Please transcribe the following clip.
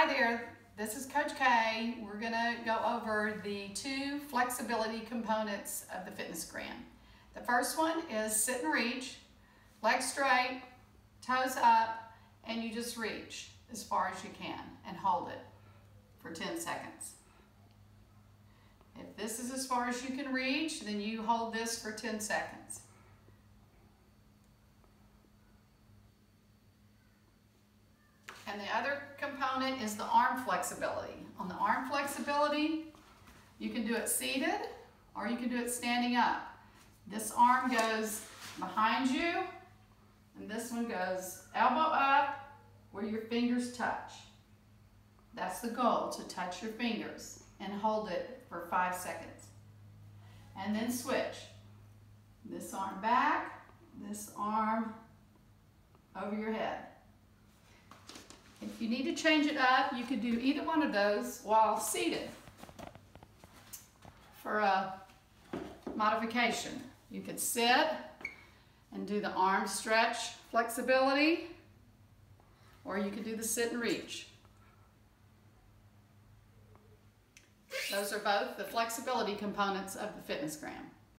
Hi there, this is Coach K. We're gonna go over the two flexibility components of the FitnessGram. The first one is sit and reach, legs straight, toes up, and you just reach as far as you can and hold it for 10 seconds. If this is as far as you can reach, then you hold this for 10 seconds. And the other component is the arm flexibility. On the arm flexibility, you can do it seated or you can do it standing up. This arm goes behind you and this one goes elbow up where your fingers touch. That's the goal, to touch your fingers and hold it for five seconds. And then switch. This arm back, this arm over your head. If you need to change it up, you could do either one of those while seated for a modification. You could sit and do the arm stretch flexibility, or you could do the sit and reach. Those are both the flexibility components of the FitnessGram.